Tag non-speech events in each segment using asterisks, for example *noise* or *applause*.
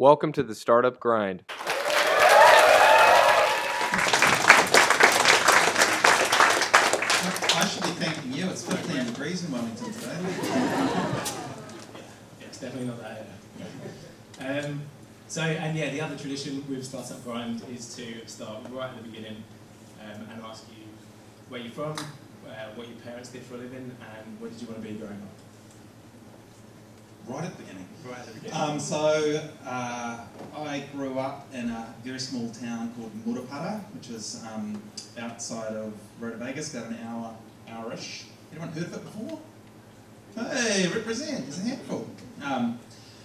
Welcome to the Startup Grind. I should be thanking you. It's 15 degrees in Wellington today. Yeah, it's definitely not that here. Um, so, and yeah, the other tradition with Startup Grind is to start right at the beginning um, and ask you where you're from, uh, what your parents did for a living, and what did you want to be growing up? Right at the beginning. Right at the beginning. Um, so uh, I grew up in a very small town called Murupara, which is um, outside of Rotovegas, about an hour, hour-ish. Anyone heard of it before? Hey, represent, it's a handful. Um,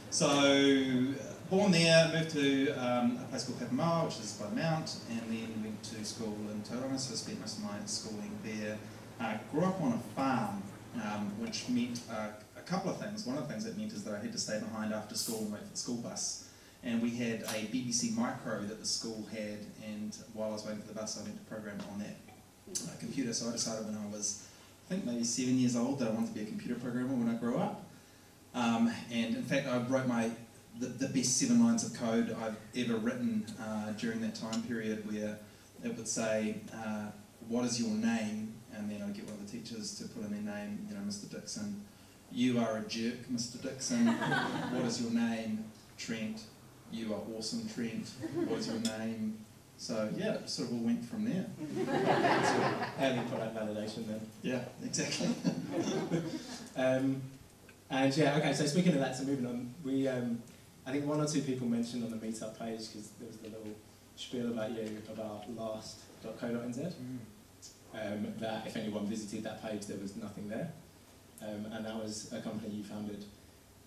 so born there, moved to um, a place called Papamoa, which is by the Mount, and then went to school in Tauranga, so spent most of my schooling there. Uh, grew up on a farm, um, which meant uh, a couple of things. One of the things it meant is that I had to stay behind after school and wait for the school bus. And we had a BBC Micro that the school had, and while I was waiting for the bus, I went to program on that uh, computer. So I decided when I was, I think maybe seven years old, that I wanted to be a computer programmer when I grew up. Um, and in fact, I wrote my the, the best seven lines of code I've ever written uh, during that time period, where it would say, uh, "What is your name?" and then I'd get one of the teachers to put in their name, you know, Mr. Dixon. You are a jerk, Mr. Dixon. what is your name? Trent. You are awesome, Trent. What is your name? So yeah, it sort of all went from there. *laughs* Early product validation then. Yeah, exactly. *laughs* Um, and yeah, okay, so speaking of that, so moving on, we, um, I think one or two people mentioned on the meetup page, because there was the little spiel about you, about last.co.nz, um, that if anyone visited that page, there was nothing there. Um, and that was a company you founded.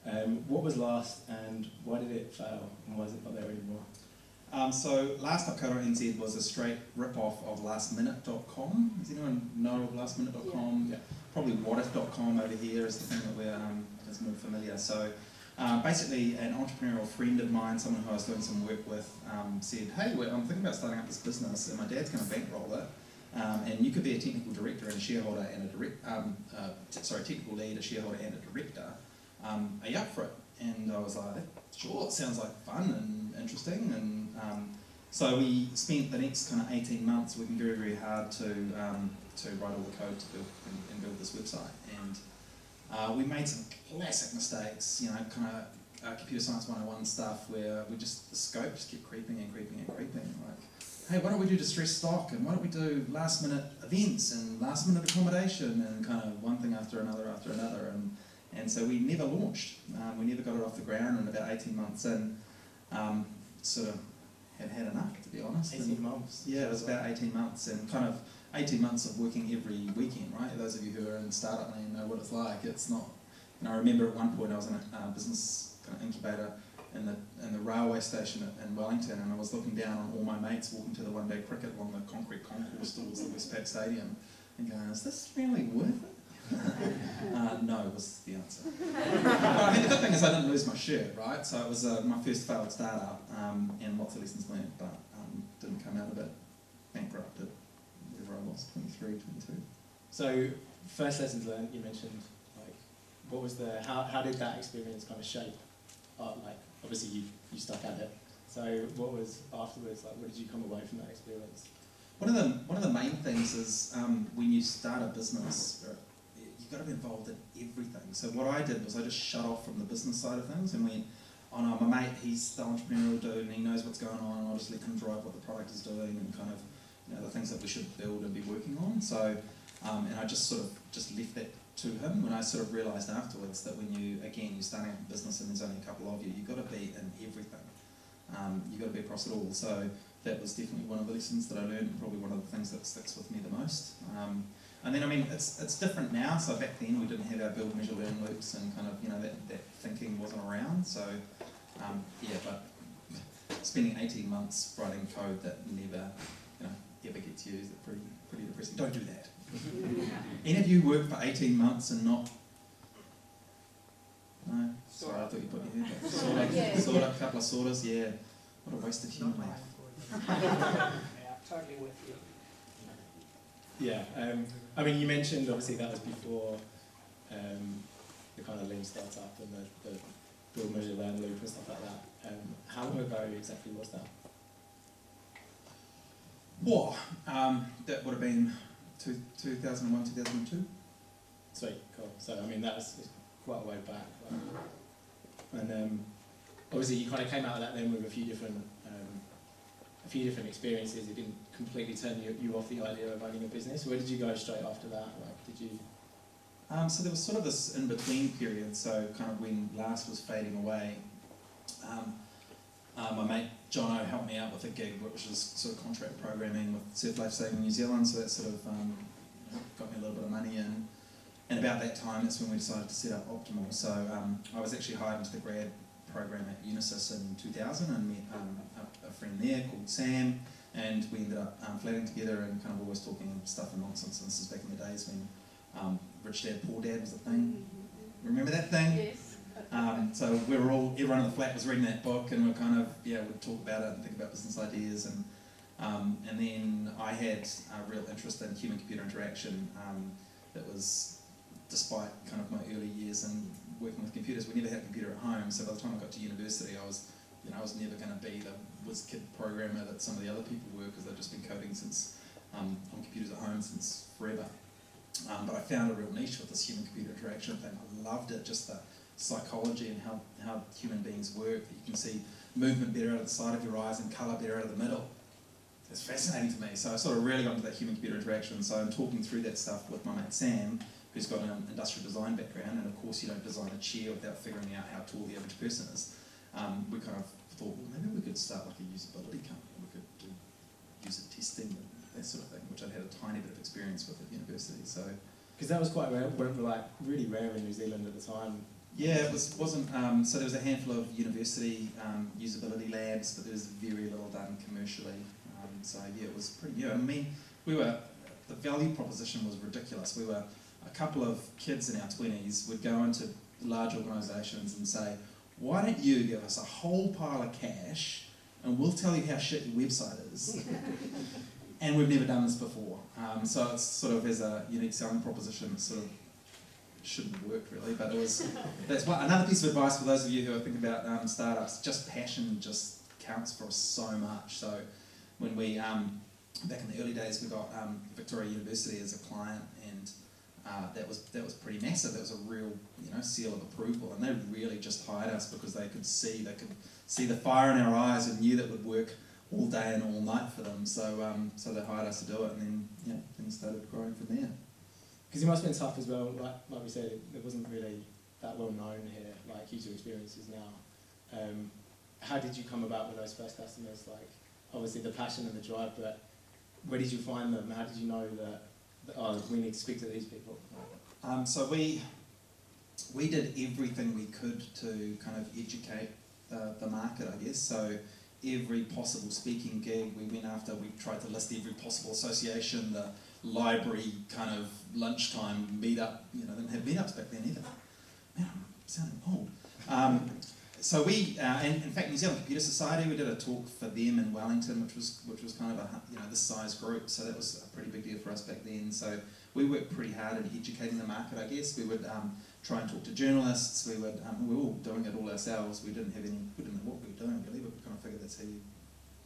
Um, what was Last, and why did it fail, and why is it not there anymore? Um, so last.co.nz was a straight rip-off of lastminute.com. Does anyone know of lastminute.com? Yeah. Probably wotif.com over here is the thing that we're, um, is more familiar. So uh, basically an entrepreneurial friend of mine, someone who I was doing some work with, um, said, hey, I'm thinking about starting up this business and my dad's going to bankroll it. Um, and you could be a technical director and a shareholder and a direct, um, uh, sorry, technical lead, a shareholder and a director. Um, are you up for it? And I was like, sure, it sounds like fun and interesting. And um, so we spent the next kind of 18 months working very, very hard to, um, to write all the code to build and, and build this website. And uh, we made some classic mistakes, you know, kind of uh, computer science 101 stuff where we just, the scope just kept creeping and creeping and creeping. Like, hey, why don't we do distressed stock and why don't we do last minute events and last minute accommodation and kind of one thing after another after another. And, and so we never launched. Um, we never got it off the ground and about 18 months in, um, sort of had had enough, to be honest. 18 And- months. yeah, it was about 18 months and kind of 18 months of working every weekend, right? Those of you who are in startup land know what it's like. It's not, and I remember at one point I was in a uh, business kind of incubator in the, in the railway station in Wellington and I was looking down on all my mates walking to the one day cricket along the concrete concourse towards the Westpac Stadium and going, is this really worth it? *laughs* uh, no was the answer. but I mean, the good thing is I didn't lose my shirt, right? So it was uh, my first failed startup um, and lots of lessons learned, but um, didn't come out of it bankrupted, whatever I was, 23, 22. So, first lessons learned, you mentioned, like, what was the, how, how did that experience kind of shape, uh, like, obviously you, you stuck at it, so what was afterwards, like, what did you come away from that experience? One of the one of the main things is um, when you start a business, uh, you've got to be involved in everything. So what I did was I just shut off from the business side of things and went, oh no, my mate, he's the entrepreneurial dude and he knows what's going on and I'll just let him drive what the product is doing and kind of, you know, the things that we should build and be working on. So, um, and I just sort of just left that to him when I sort of realised afterwards that when you, again, you're starting a business and there's only a couple of you, you've got to be in everything. Um, you've got to be across it all. So that was definitely one of the lessons that I learned, probably one of the things that sticks with me the most. Um, and then, I mean, it's, it's different now. So back then, we didn't have our build, measure, learn loops, and kind of, you know, that, that thinking wasn't around. So, um, yeah, but spending 18 months writing code that never, you know, ever gets used, is pretty, pretty depressing. Don't do that. Any of you work for 18 months and not? No? Sorry, I thought you put your hand up. Sort of, Yeah. sort of, a couple of sorters, yeah. What a waste of human life. *laughs* Yeah, totally with you. Yeah, um, I mean, you mentioned, obviously, that was before um, the kind of lean startup and the, the build, measure, learn loop and stuff like that. Um, how long ago exactly was that? Whoa, um, that would have been two, 2001, 2002. Sweet, cool. So I mean that's it's quite a way back. Like, and um, obviously you kind of came out of that then with a few different um, a few different experiences. It didn't completely turn you, you off the idea of owning a business. Where did you go straight after that? Like, did you? Um, so there was sort of this in between period, so kind of when Last was fading away, um, uh, my mate Jono helped me out with a gig which was sort of contract programming with Surf Life Saving New Zealand, so that sort of um, got me a little bit of money in. And about that time, that's when we decided to set up Optimal. So um, I was actually hired into the grad program at Unisys in 2000 and met um, a, a friend there called Sam, and we ended up um, flatting together and kind of always talking stuff and nonsense. And this is back in the days when um, Rich Dad, Poor Dad was a thing. Remember that thing? Yes. Um, so we were all, everyone in the flat was reading that book, and we are kind of, yeah, we'd talk about it and think about business ideas. And um, and then I had a real interest in human-computer interaction. Um, that was, despite kind of my early years in working with computers, we never had a computer at home. So by the time I got to university, I was, you know, I was never going to be the whiz kid programmer that some of the other people were because they've just been coding since um, on computers at home since forever. Um, but I found a real niche with this human-computer interaction thing. I loved it, just the psychology and how, how human beings work, that you can see movement better out of the side of your eyes and colour better out of the middle. It's fascinating to me. So I sort of really got into that human-computer interaction. So I'm talking through that stuff with my mate Sam, who's got an industrial design background, and of course you don't design a chair without figuring out how tall the average person is. Um, we kind of thought, well, maybe we could start like a usability company. We could do user testing and that sort of thing, which I'd had a tiny bit of experience with at university. So Because that was quite rare, like really rare in New Zealand at the time. Yeah, it was wasn't. Um, so there was a handful of university um, usability labs, but there was very little done commercially. Um, so yeah, it was pretty new. I mean, we were the value proposition was ridiculous. We were a couple of kids in our twenties would go into large organisations and say, "Why don't you give us a whole pile of cash, and we'll tell you how shit your website is." *laughs* and we've never done this before, um, so it's sort of as a unique selling proposition. Sort of shouldn't work really, but it was. That's one, another piece of advice for those of you who are thinking about um, startups. Just passion just counts for so much. So when we um, back in the early days, we got um, Victoria University as a client, and uh, that was that was pretty massive. That was a real you know seal of approval, and they really just hired us because they could see they could see the fire in our eyes and knew that would work all day and all night for them. So um, so they hired us to do it, and then yeah, things started growing from there. Because it must have been tough as well, like, like we said, it, wasn't really that well known here, like user experiences now. Um, how did you come about with those first customers? Like, obviously the passion and the drive, but where did you find them? How did you know that, that oh, we need to speak to these people? Um, so we we did everything we could to kind of educate the, the market, I guess. So every possible speaking gig we went after, we tried to list every possible association, the library kind of lunchtime meetup. You know, they didn't have meetups back then either. Man, I'm sounding old. Um, so we, uh, and in fact, New Zealand Computer Society, we did a talk for them in Wellington, which was which was kind of a you know this size group. So that was a pretty big deal for us back then. So we worked pretty hard at educating the market. I guess we would um, try and talk to journalists. We would um, we were all doing it all ourselves. We didn't have any. We didn't know what we were doing really, but we kind of figured that's how you,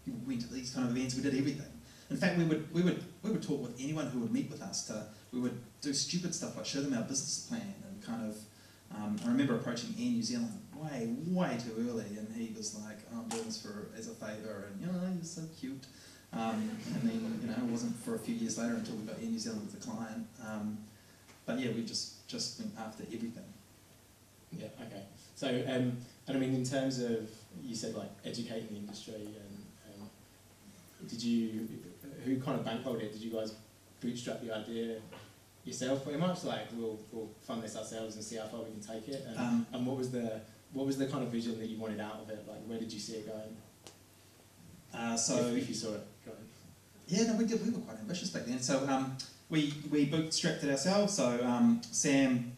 you went to these kind of events. We did everything. In fact, we would we would we would talk with anyone who would meet with us. To we would do stupid stuff like show them our business plan and kind of. Um, I remember approaching Air New Zealand way way too early, and he was like, oh, "I'm doing this for as a favour," and you know, you're so cute. Um, and then you know, it wasn't for a few years later until we got Air New Zealand as a client. Um, but yeah, we just just went after everything. Yeah, okay. So, um, and I mean, in terms of, you said like educating the industry, and um, did you, who kind of bankrolled it? Did you guys bootstrap the idea yourself pretty much? Like, we'll, we'll fund this ourselves and see how far we can take it? And, Um, and what was the, what was the kind of vision that you wanted out of it? Like, where did you see it going? uh, so if, if you saw it going. Yeah, no, we did. We were quite ambitious back then. So um, we we bootstrapped it ourselves. So um, Sam,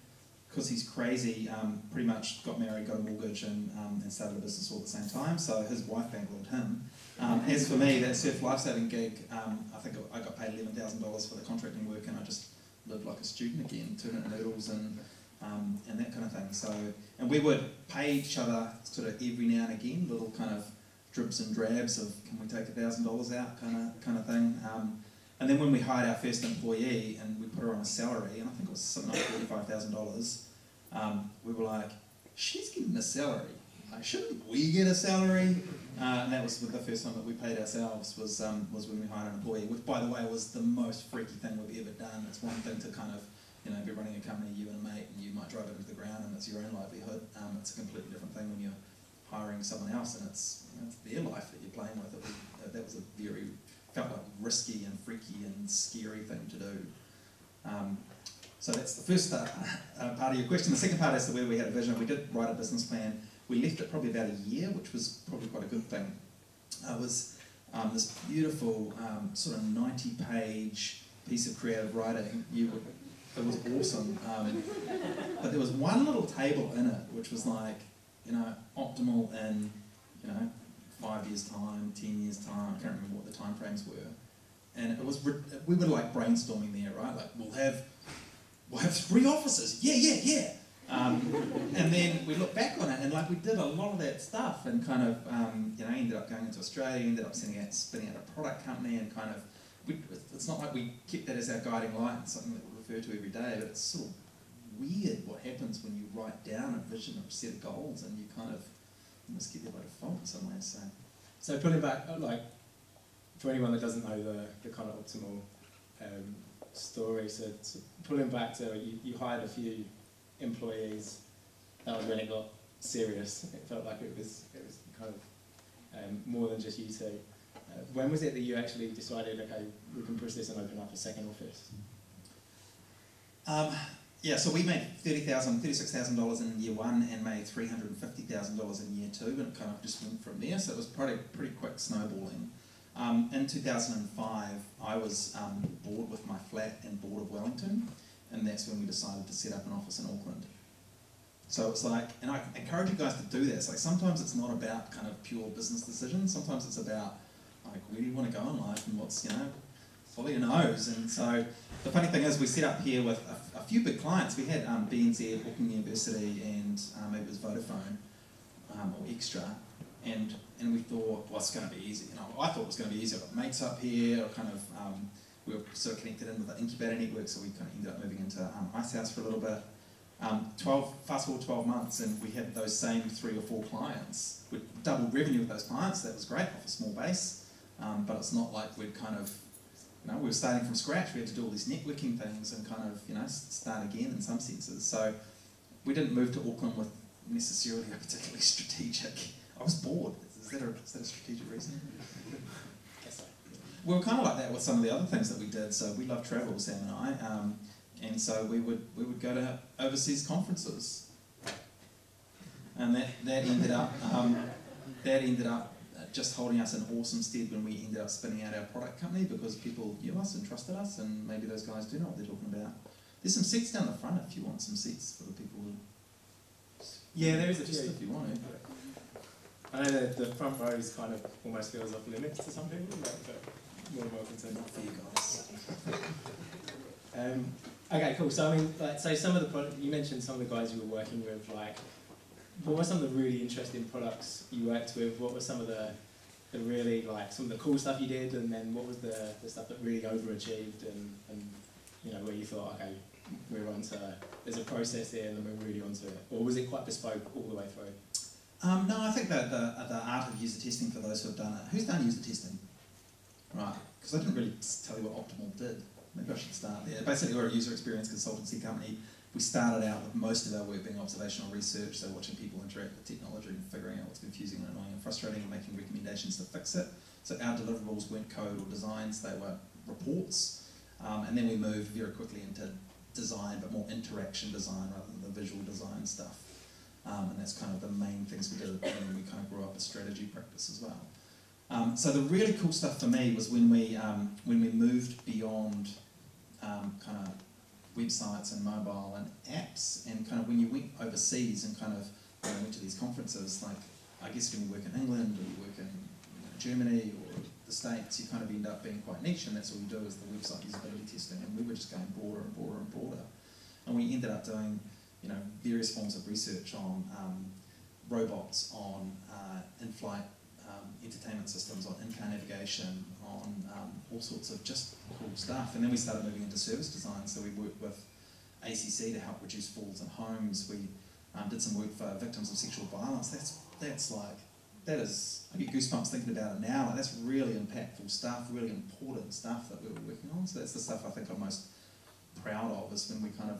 because he's crazy, um, pretty much got married, got a mortgage, and um, and started a business all at the same time. So his wife bankrolled him. Um, as for me, that surf lifesaving gig, um, I think I got paid eleven thousand dollars for the contracting work, and I just lived like a student again, turning noodles and um, and that kind of thing. So, and we would pay each other sort of every now and again, little kind of dribs and drabs of can we take a thousand dollars out kind of kind of thing. Um, and then when we hired our first employee and we put her on a salary, and I think it was something like forty five thousand dollars, um, we were like, she's getting a salary. Like, shouldn't we get a salary? Uh, and that was the first time that we paid ourselves was um, was when we hired an employee, which by the way was the most freaky thing we've ever done. It's one thing to kind of you know be running a company, you and a mate, and you might drive it into the ground, and it's your own livelihood. Um, it's a completely different thing when you're hiring someone else, and it's, you know, it's their life that you're playing with. It was, uh, that was a very felt like risky and freaky and scary thing to do. Um, so that's the first uh, *laughs* uh, part of your question. The second part is to where we had a vision. We did write a business plan. We left it probably about a year, which was probably quite a good thing. It was um, this beautiful um, sort of 90-page piece of creative writing. You it was awesome. Um, but there was one little table in it, which was like, you know, optimal in, you know, five years' time, ten years' time. I can't remember what the time frames were. And it was we were like brainstorming there, right? Like we'll have we'll have three offices. Yeah, yeah, yeah. Um, and then we look back on it, and like we did a lot of that stuff, and kind of um, you know ended up going into Australia, ended up sending out spinning out a product company, and kind of we, it's not like we kept that as our guiding light and something that we refer to every day, but it's sort of weird what happens when you write down a vision or a set of goals, and you kind of almost get there by default in some ways. So, so pulling back, uh, like for anyone that doesn't know the, the kind of optimal um, story, so, so pulling back to you, you hired a few employees. That was when it got serious. *laughs* It felt like it was it was kind of um, more than just you two. Uh, when was it that you actually decided, okay, we can push this and open up a second office? Um, yeah, so we made $30,000, $36,000 in year one and made $350,000 in year two, and it kind of just went from there. So it was pretty, pretty quick snowballing. Um, in 2005, I was um, bored with my flat and bored of Wellington, and that's when we decided to set up an office in Auckland. So it's like, and I encourage you guys to do this. Like sometimes it's not about kind of pure business decisions. Sometimes it's about like where do you want to go in life and what's you know follow your nose. And so the funny thing is, we set up here with a, a few big clients. We had um, BNZ, Auckland University, and um, it was Vodafone um, or Extra. And and we thought, well, it's going to be easy. Know, I thought it was going to be easy. I've got mates up here, kind of um, we were sort of connected in with the incubator network, so we kind of ended up moving into um, Icehouse for a little bit. Um, 12, fast forward 12 months, and we had those same three or four clients. We doubled revenue with those clients. That was great off a small base, um, but it's not like we'd kind of, you know, we were starting from scratch. We had to do all these networking things and kind of, you know, start again in some senses. So we didn't move to Auckland with necessarily a particularly *laughs* strategic. I was bored. Is that a, is that a strategic reason? We were kind of like that with some of the other things that we did. So we love travel, Sam and I, um, and so we would we would go to overseas conferences, and that that ended up um, that ended up just holding us in awesome stead when we ended up spinning out our product company because people knew us and trusted us, and maybe those guys do know what they're talking about. There's some seats down the front if you want some seats for the people who. Yeah, there is a just few. if you want to. I know that the front row is kind of almost feels off limits to some people, but, more welcome to Not for you guys. Um, okay, cool. So I mean, like, so some of the product you mentioned, some of the guys you were working with, like, what were some of the really interesting products you worked with? What were some of the, the really like some of the cool stuff you did, and then what was the, the stuff that really overachieved, and, and you know where you thought, okay, we're onto there's a process here, and then we're really onto it, or was it quite bespoke all the way through? Um, no, I think that the, the art of user testing for those who have done it. Who's done user testing? Right, because I didn't really tell you what Optimal did. Maybe I should start there. Basically, we're a user experience consultancy company. We started out with most of our work being observational research, so watching people interact with technology and figuring out what's confusing and annoying and frustrating and making recommendations to fix it. So our deliverables weren't code or designs, they were reports. Um, and then we moved very quickly into design, but more interaction design rather than the visual design stuff. Um, and that's kind of the main things we did, and we kind of grew up a strategy practice as well. Um, so the really cool stuff for me was when we um, when we moved beyond um, kind of websites and mobile and apps, and kind of when you went overseas and kind of you know, went to these conferences, like I guess when you work in England or you work in you know, Germany or the States, you kind of end up being quite niche, and that's all you do is the website usability testing, and we were just going broader and broader and broader, and we ended up doing you know, various forms of research on um, robots, on uh, in-flight entertainment systems, on in-car navigation, on um, all sorts of just cool stuff. And then we started moving into service design. So we worked with ACC to help reduce falls in homes. We um, did some work for victims of sexual violence. That's that's like that is I get goosebumps thinking about it now. Like that's really impactful stuff, really important stuff that we were working on. So that's the stuff I think I'm most proud of is when we kind of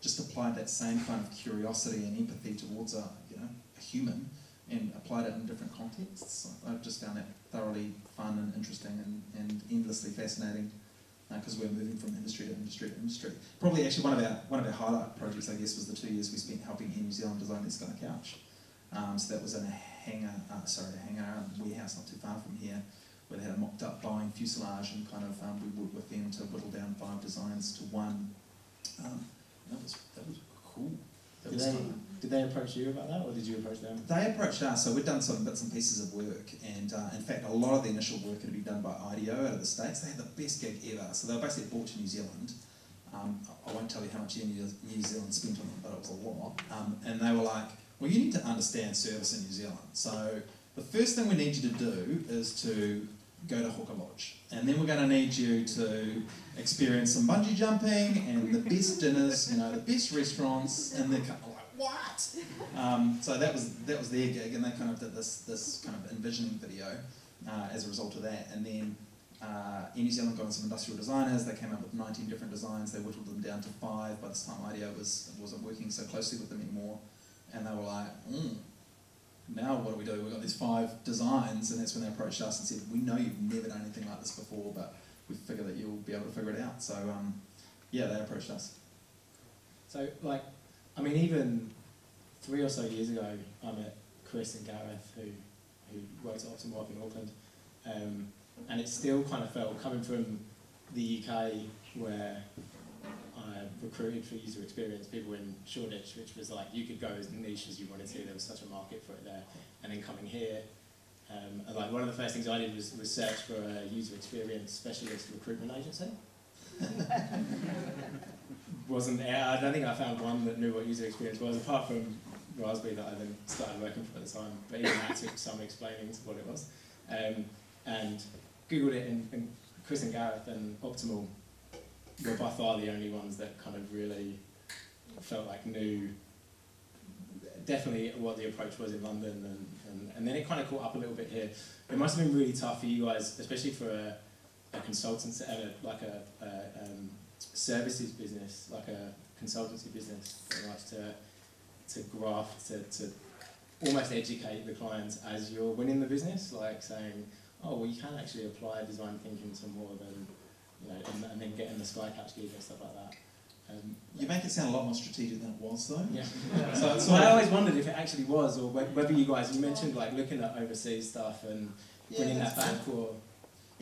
just applied that same kind of curiosity and empathy towards a you know a human and applied it in different contexts. I've just found that thoroughly fun and interesting and, and endlessly fascinating because uh, we're moving from industry to industry to industry. Probably actually one of our one of our highlight projects, I guess, was the two years we spent helping Air New Zealand design their Sky Couch. Um, so that was in a hangar, uh, sorry, a hangar um, warehouse not too far from here, where they had a mocked up Boeing fuselage and kind of um, we worked with them to whittle down five designs to one. Um, that was that was cool. That Did was they, fun. Did they approach you about that, or did you approach them? They approached us, so we've done some bits and pieces of work, and uh, in fact, a lot of the initial work had been done by IDEO out of the States. They had the best gig ever, so they were basically brought to New Zealand. Um, I won't tell you how much New Zealand spent on them, but it was a lot. Um, and they were like, well, you need to understand service in New Zealand. So the first thing we need you to do is to go to Huka Lodge. And then we're going to need you to experience some bungee jumping and the best dinners, you know, the best restaurants, kind of like, what? *laughs* Um, so that was that was their gig, and they kind of did this this kind of envisioning video uh, as a result of that. And then uh, in New Zealand got in some industrial designers. They came up with 19 different designs. They whittled them down to five. By this time, IDEO was wasn't working so closely with them anymore, and they were like, mm, now what do we do? We've got these five designs, and that's when they approached us and said, we know you've never done anything like this before, but we figure that you'll be able to figure it out. So um, yeah, they approached us. So, like, I mean, even three or so years ago, I met Chris and Gareth, who who worked at Optimal up in Auckland, um, and it still kind of felt coming from the UK where I recruited for user experience people in Shoreditch, which was like you could go as niche as you wanted to. There was such a market for it there, and then coming here. Um, like one of the first things I did was, was search for a user experience specialist recruitment agency. *laughs* wasn't I don't think I found one that knew what user experience was, apart from Raspberry that I then started working for at the time. But even that took some explaining to what it was. Um, and Googled it, and, and Chris and Gareth and Optimal were by far the only ones that kind of really felt like knew definitely what the approach was in London, and, and, and then it kind of caught up a little bit here. It must have been really tough for you guys, especially for a, a consultant, uh, like a, a um, services business, like a consultancy business, very much to to graft, to, to almost educate the clients as you're winning the business, like saying, oh, well, you can actually apply design thinking to more than, you know, and, and then getting the Sky Couch gig and stuff like that. Um, You make it sound a lot more strategic than it was, though. yeah. So *laughs* So sort I always wondered if it actually was, or whether you guys, you mentioned like looking at overseas stuff and winning that that's back, or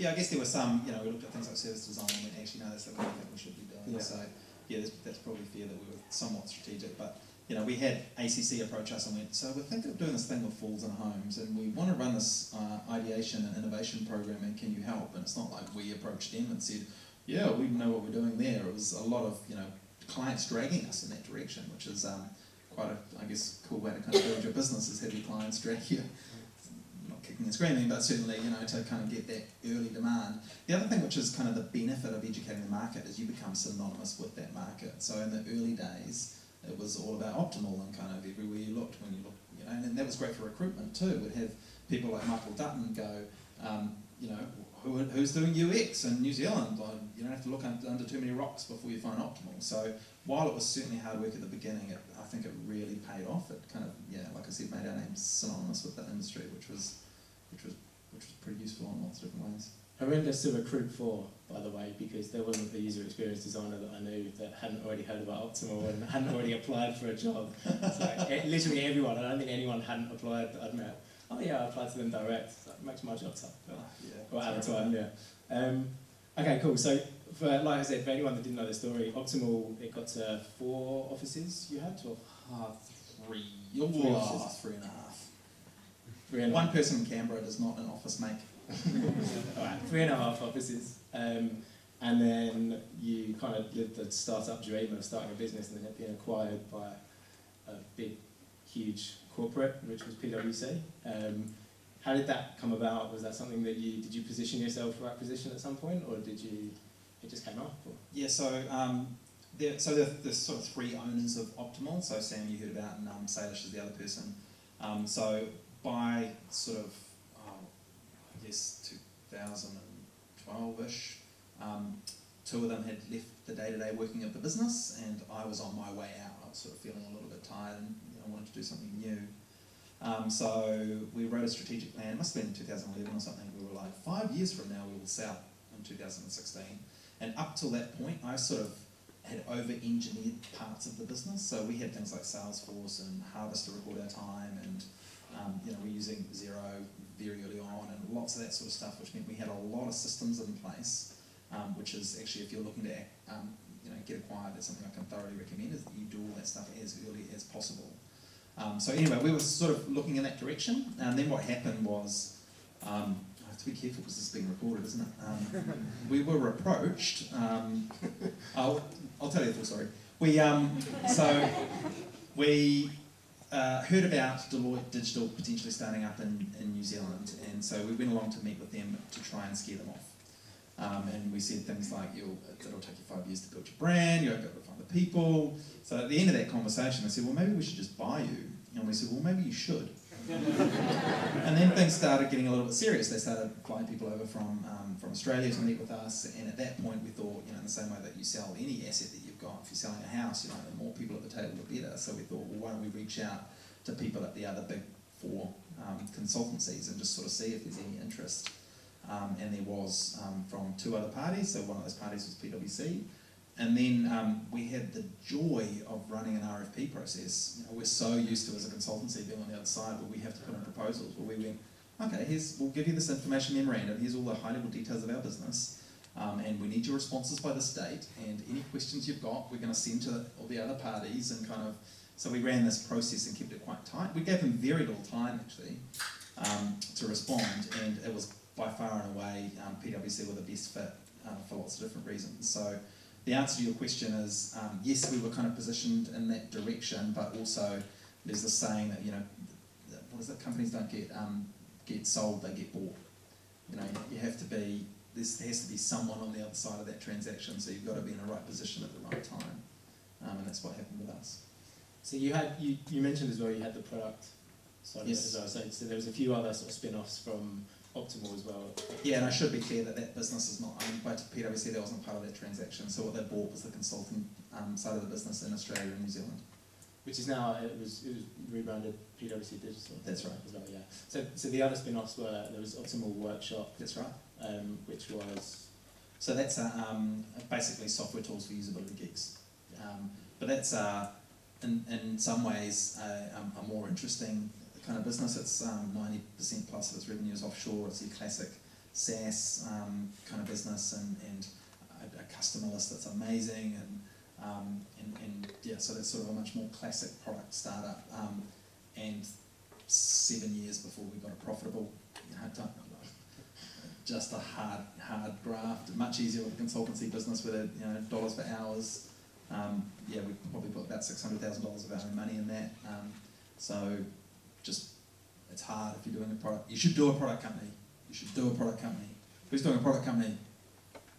Yeah, I guess there were some, you know, we looked at things like service design and went, actually, no, that's the kind of thing we should be doing. Yeah. So, yeah, that's, that's probably fair that we were somewhat strategic. But, you know, we had ACC approach us and went, so we're thinking of doing this thing with falls and homes, and we want to run this uh, ideation and innovation program, and can you help? And it's not like we approached them and said, yeah, we know what we're doing there. It was a lot of, you know, clients dragging us in that direction, which is um, quite a, I guess, cool way to kind of build your business is have your clients drag you kicking and screaming, but certainly, you know, to kind of get that early demand. The other thing which is kind of the benefit of educating the market is you become synonymous with that market. So in the early days, it was all about optimal and kind of everywhere you looked when you looked, you know, and that was great for recruitment too. We'd have people like Michael Dutton go, um, you know, who, who's doing UX in New Zealand? Like, you don't have to look under, too many rocks before you find optimal. So while it was certainly hard work at the beginning, it, I think it really paid off. It kind of, yeah, like I said, made our name synonymous with the industry, which was, which was, which was pretty useful in lots of different ways. horrendous to recruit for, by the way, because there wasn't the user experience designer that I knew that hadn't already heard about Optimal and *laughs* hadn't already applied for a job. Like e- literally everyone. I don't think anyone hadn't applied that I'd met. Oh yeah, I applied to them direct. So it makes my job tough. But, yeah. well, at the time, yeah. Um, okay, cool. So, for like I said, for anyone that didn't know the story, Optimal it got to four offices. You had or Ah, three. You're Three three, offices. three and a half. Three and One person in Canberra does not an office make. *laughs* All right, three and a half offices. Um, and then you kind of lived the startup dream of starting a business and then it being acquired by a big, huge corporate, which was PwC. Um, how did that come about? Was that something that you did you position yourself for acquisition at some point, or did you it just came up? Or? Yeah, so um, there, so there, there's sort of three owners of Optimal. So Sam, you heard about, and um, Salish is the other person. Um, so by sort of, oh, I guess 2012ish, um, two of them had left the day-to-day working of the business, and I was on my way out. I was sort of feeling a little bit tired, and you know, wanted to do something new. Um, so we wrote a strategic plan. It must have been 2011 or something. We were like, five years from now, we will sell in 2016. And up till that point, I sort of had over-engineered parts of the business. So we had things like Salesforce and Harvest to record our time, and um, you know we're using Xero very early on, and lots of that sort of stuff, which meant we had a lot of systems in place. Um, which is actually, if you're looking to um, you know get acquired, that's something I can thoroughly recommend is that you do all that stuff as early as possible. Um, so anyway, we were sort of looking in that direction, and then what happened was. Um, I have to be careful because this is being recorded, isn't it? Um, *laughs* we were approached. Um, *laughs* I'll, I'll tell you the full story. We um, so *laughs* we uh, heard about Deloitte Digital potentially starting up in, in New Zealand, and so we went along to meet with them to try and scare them off. Um, and we said things like, You'll, it'll take you five years to build your brand, you won't be able to find the people. So at the end of that conversation, they said, Well, maybe we should just buy you. And we said, Well, maybe you should. *laughs* and then things started getting a little bit serious. They started flying people over from, um, from Australia to meet with us, and at that point we thought, you know, in the same way that you sell any asset that you've got, if you're selling a house, you know, the more people at the table, the better. So we thought, well, why don't we reach out to people at the other big four um, consultancies and just sort of see if there's any interest. Um, and there was um, from two other parties, so one of those parties was PwC, and then um, we had the joy of running an RFP process. You know, we're so used to as a consultancy being on the other side where we have to put in proposals. Where we went, okay, here's we'll give you this information memorandum. Here's all the high level details of our business, um, and we need your responses by this date. And any questions you've got, we're going to send to all the other parties and kind of. So we ran this process and kept it quite tight. We gave them very little time actually um, to respond, and it was by far and away um, PwC were the best fit uh, for lots of different reasons. So the answer to your question is um, yes, we were kind of positioned in that direction, but also there's this saying that you know, what is it? Companies don't get um, get sold; they get bought. You know, you have to be. there has to be someone on the other side of that transaction, so you've got to be in the right position at the right time, um, and that's what happened with us. So you had you, you mentioned as well you had the product side yes. as well. So, so there was a few other sort of spin-offs from Optimal as well. Yeah, and I should be clear that that business is not owned by PwC. That wasn't part of that transaction. So what they bought was the consulting um, side of the business in Australia and New Zealand. Which is now it was it was rebranded PwC Digital. That's right. As well, yeah. So so the other spin-offs were there was Optimal Workshop. That's right. Um, which was. So that's uh, um, basically software tools for usability geeks. Um, but that's uh, in in some ways uh, a, a more interesting kind of business. It's um, 90% plus of its revenue is offshore. It's your classic SaaS um, kind of business and, and a, a, customer list that's amazing. And, um, and, and, yeah, so that's sort of a much more classic product startup. Um, and seven years before we got a profitable, you know, *laughs* just a hard, hard graft. Much easier with a consultancy business with you know dollars for hours. Um, yeah, we probably put about six hundred thousand dollars of our own money in that. Um, so just it's hard if you're doing a product. You should do a product company. You should do a product company. Who's doing a product company?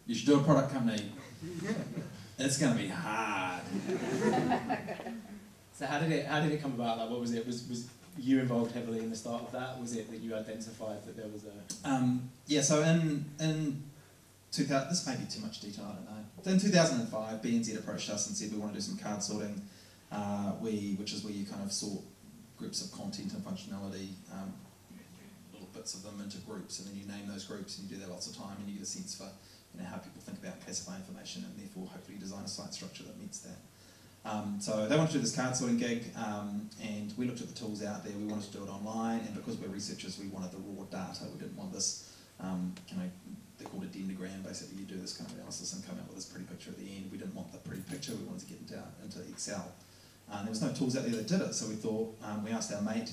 You should do a product company. *laughs* it's going to be hard. so how did it how did it come about? Like, what was it? Was was you involved heavily in the start of that? Was it that you identified that there was a? Um, yeah. So in in 2000, this may be too much detail. I don't know. In 2005, BNZ approached us and said we want to do some card sorting. Uh, we, which is where you kind of sort groups of content and functionality, um, little bits of them into groups, and then you name those groups, and you do that lots of time, and you get a sense for know, how people think about classifying information, and therefore hopefully design a site structure that meets that. Um, so they wanted to do this card sorting gig, um, and we looked at the tools out there. We wanted to do it online, and because we're researchers, we wanted the raw data. We didn't want this, um, you know, they called it dendrogram. Basically, you do this kind of analysis and come out with this pretty picture at the end. We didn't want the pretty picture. We wanted to get into, into Excel. Uh, there was no tools out there that did it, so we thought um, we asked our mate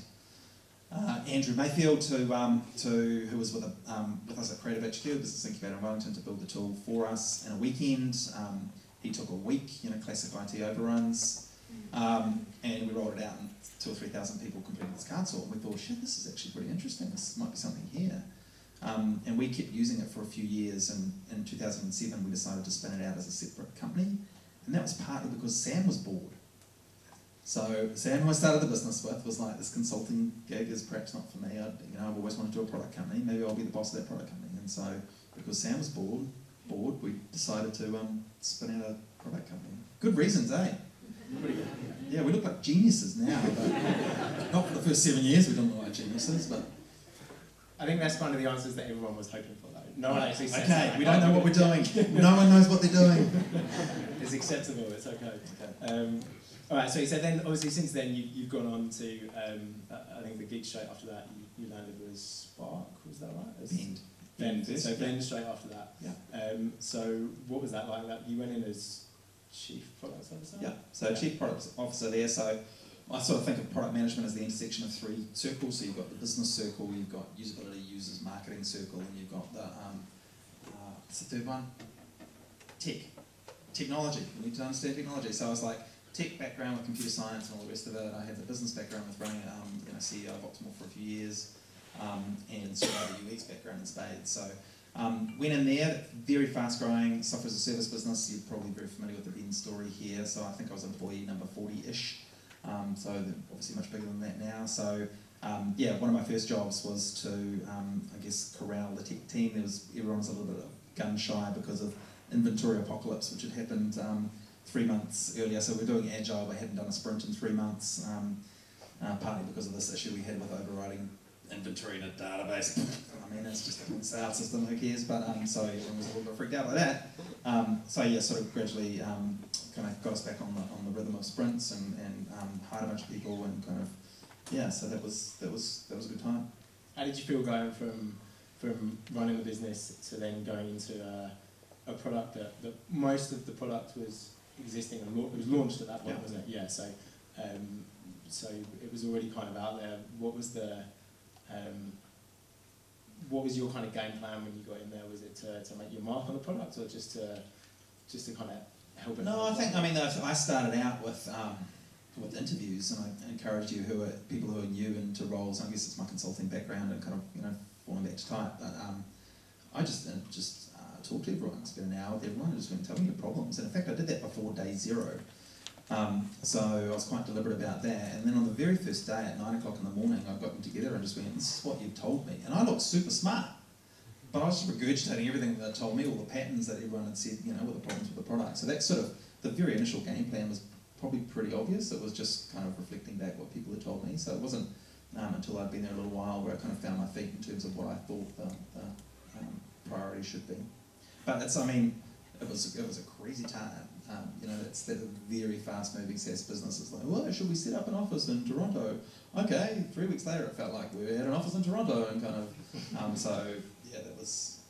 uh, Andrew Mayfield to, um, to who was with, um, with us at Creative HQ, business incubator in Wellington, to build the tool for us in a weekend. Um, he took a week, you know, classic IT overruns. Um, and we rolled it out, and two or three thousand people completed this card sort. And we thought, shit, this is actually pretty interesting. This might be something here. Um, and we kept using it for a few years. And in 2007, we decided to spin it out as a separate company. And that was partly because Sam was bored. So Sam, who I started the business with, was like, this consulting gig is perhaps not for me. I, you know, I've always wanted to do a product company. Maybe I'll be the boss of that product company. And so, because Sam was bored, bored, we decided to um, spin out a product company. Good reasons, eh? Yeah, we look like geniuses now, but not for the first seven years we didn't look like geniuses, but I think that's one of the answers that everyone was hoping for, though. No one actually says okay, that. we don't know what we're doing. No one knows what they're doing. It's acceptable. It's okay. Um, all right. So, so then, obviously, since then, you, you've gone on to. Um, I I think the gig straight after that, you, you landed was Spark. Was that right? As- Vend. Vend. Vend, So yeah. Vend straight after that. Yeah. Um, so what was that like? That you went in as chief product officer. Yeah, so Yeah. chief product officer there. So I sort of think of product management as the intersection of three circles. So you've got the business circle, you've got usability, users, marketing circle, and you've got the um, uh, what's the third one? Tech, technology. You need to understand technology. So I was like tech background with computer science and all the rest of it. I had the business background with running um, you know CEO of Optimal for a few years, um, and sort of a UX background in spades. So. Um, went in there, very fast growing software as a service business. You're probably very familiar with the Vend story here. So I think I was employee number 40 ish. Um, so obviously much bigger than that now. So um, yeah, one of my first jobs was to, um, I guess, corral the tech team. There was everyone was a little bit gun shy because of inventory apocalypse, which had happened um, three months earlier. So we're doing agile, but hadn't done a sprint in three months, um, uh, partly because of this issue we had with overriding inventory in a database. *laughs* I mean, it's just a point sale system, who cares? But um, so everyone was a little bit freaked out by that. Um, so yeah, sort of gradually um, kind of got us back on the on the rhythm of sprints and, and um, hired a bunch of people and kind of yeah. So that was that was that was a good time. How did you feel going from from running the business to then going into a, a product that, that most of the product was existing and it was launched at that point, Yeah. wasn't it? Yeah. So um, so it was already kind of out there. What was the um, what was your kind of game plan when you got in there? Was it to, to make your mark on the product or just to just to kind of help it? No, I think I mean I I started out with um, with interviews and I encouraged you who are people who are new into roles. I guess it's my consulting background and kind of you know falling back to type, but um, I just uh, just talked to everyone, spent an hour with everyone, and just went tell me your problems. And in fact, I did that before day zero. Um, so I was quite deliberate about that. And then on the very first day at nine o'clock in the morning, I got them together and just went, "This is what you've told me," and I looked super smart. But I was just regurgitating everything that they told me, all the patterns that everyone had said, you know, what the problems with the product. So that sort of the very initial game plan was probably pretty obvious. It was just kind of reflecting back what people had told me. So it wasn't um, until I'd been there a little while where I kind of found my feet in terms of what I thought the, the um, priority should be. But it's, I mean, it was it was a crazy time. Um, you know, it's that very fast moving SaaS business. It's like, well, should we set up an office in Toronto? Okay, three weeks later, it felt like we had an office in Toronto, and kind of um, so yeah, that was